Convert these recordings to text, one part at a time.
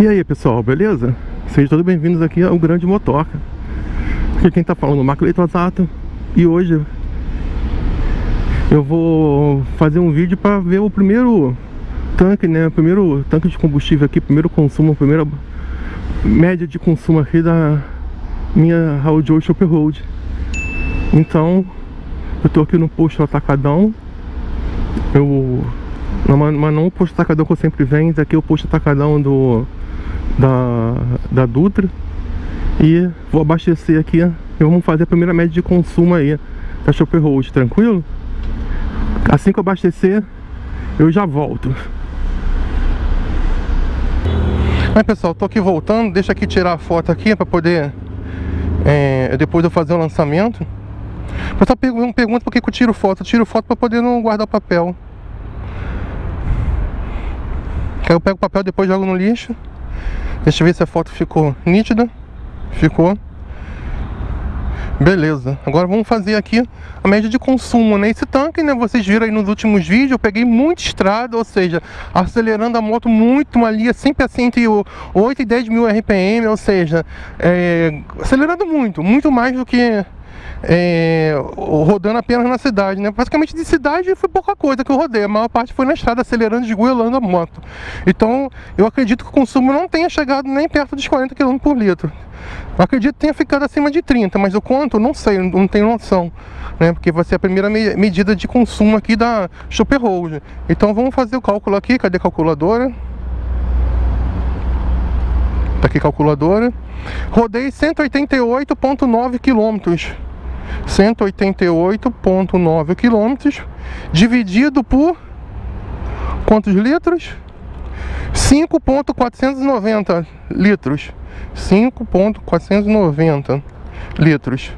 E aí pessoal, beleza? Sejam todos bem-vindos aqui ao Grande Motoca Aqui quem tá falando é o Marco Leito Azato E hoje eu vou fazer um vídeo para ver o primeiro tanque, né? O primeiro tanque de combustível aqui, primeiro consumo, primeira média de consumo aqui da minha Raul Joe Road Então, eu tô aqui no posto Atacadão Eu... Mas não o posto Atacadão que eu sempre venho, aqui é o posto Atacadão do da, da Dutra e vou abastecer aqui e vamos fazer a primeira média de consumo aí da Shopper Road, tranquilo? Assim que eu abastecer, eu já volto. Mas pessoal, tô aqui voltando, deixa aqui tirar a foto aqui para poder é, depois eu fazer o lançamento. Pessoal pergunta por que eu tiro foto. Eu tiro foto para poder não guardar o papel. Aí eu pego o papel depois jogo no lixo. Deixa eu ver se a foto ficou nítida. Ficou. Beleza, agora vamos fazer aqui a média de consumo, né? Esse tanque, né, vocês viram aí nos últimos vídeos, eu peguei muito estrada, ou seja, acelerando a moto muito ali, sempre assim entre 8 e 10 mil RPM, ou seja, é, acelerando muito, muito mais do que é, rodando apenas na cidade, né? Basicamente de cidade foi pouca coisa que eu rodei, a maior parte foi na estrada acelerando, esgoelando a moto. Então eu acredito que o consumo não tenha chegado nem perto dos 40 km por litro. Eu acredito que tenha ficado acima de 30, mas o quanto não sei, não tenho noção. Né? Porque vai ser a primeira me medida de consumo aqui da Super Road. Então vamos fazer o cálculo aqui, cadê a calculadora? Tá aqui a calculadora. Rodei 188,9 quilômetros 188,9 quilômetros dividido por quantos litros? 5.490 litros. 5.490 litros.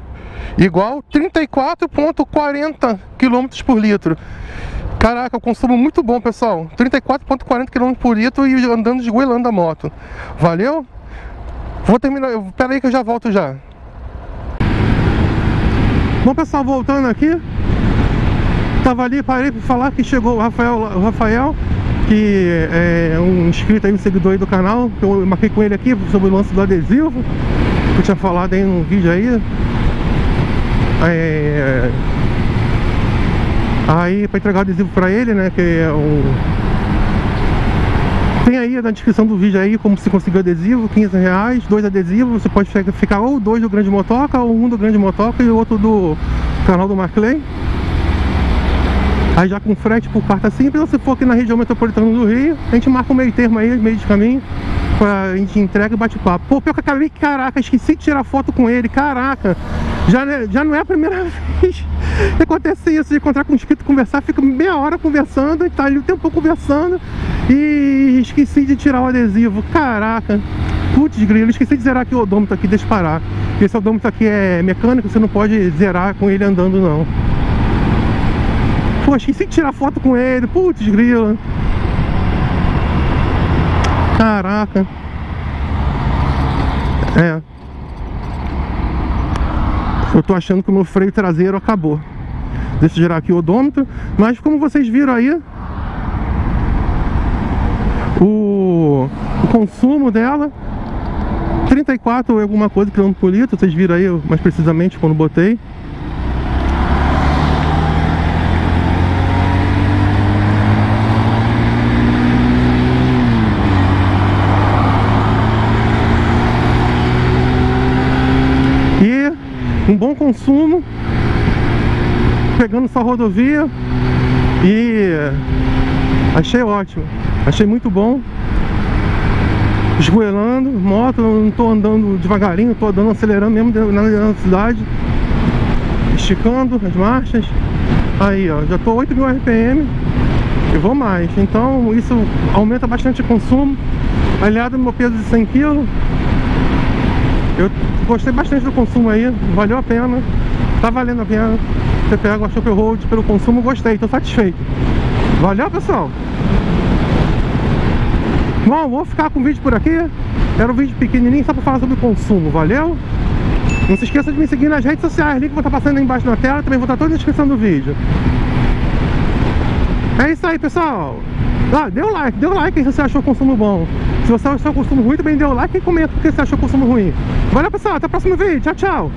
Igual 34.40 quilômetros por litro. Caraca, o consumo muito bom, pessoal. 34.40 km por litro e andando desgoelando a moto. Valeu? Vou terminar, pera aí que eu já volto já Bom pessoal, voltando aqui. Tava ali, parei para falar que chegou o Rafael, o Rafael Que é um inscrito aí, um seguidor aí do canal. Eu marquei com ele aqui sobre o lance do adesivo Que eu tinha falado aí no vídeo aí. É, Aí para entregar o adesivo para ele, né Que é o tem aí na descrição do vídeo aí como se conseguir adesivo, 15 reais, dois adesivos, você pode ficar ou dois do Grande Motoca, ou um do Grande Motoca e outro do canal do Markley. Aí já com frete por carta simples, se for aqui na região metropolitana do Rio, a gente marca um meio termo aí, meio de caminho, pra gente entrega e bate papo. Pô, pior que acabei, caraca, esqueci de tirar foto com ele, caraca. Já, já não é a primeira vez que acontece isso, de encontrar com um inscrito, conversar, fica meia hora conversando, tá ali o tempo conversando e esqueci de tirar o adesivo, caraca. Putz grilo, esqueci de zerar aqui o odômetro aqui, deixa parar. Esse odômetro aqui é mecânico, você não pode zerar com ele andando não. Pô, esqueci de tirar foto com ele, putz grilo. Caraca. É. Eu tô achando que o meu freio traseiro acabou. Deixa eu girar aqui o odômetro. Mas como vocês viram aí, o, o consumo dela 34 ou alguma coisa quilômetro por litro, vocês viram aí mais precisamente quando botei um bom consumo pegando só rodovia e achei ótimo. Achei muito bom. Esgoelando, moto, não tô andando devagarinho, tô andando acelerando mesmo na cidade. Esticando as marchas. Aí ó, já tô 8 mil RPM e vou mais, então isso aumenta bastante o consumo. Aliado no meu peso de 100 kg eu gostei bastante do consumo aí, valeu a pena, tá valendo a pena. Você pega o Super Road pelo consumo, gostei, tô satisfeito. Valeu, pessoal! Bom, vou ficar com o vídeo por aqui. Era um vídeo pequenininho só para falar sobre o consumo, valeu? Não se esqueça de me seguir nas redes sociais, link vou estar passando aí embaixo na tela, também vou estar toda na descrição do vídeo. É isso aí, pessoal! Ah, dê like, dê like se você achou o consumo bom. Se você achou o consumo ruim, também o like e comenta porque você achou o consumo ruim. Valeu pessoal, até o próximo vídeo. Tchau, tchau.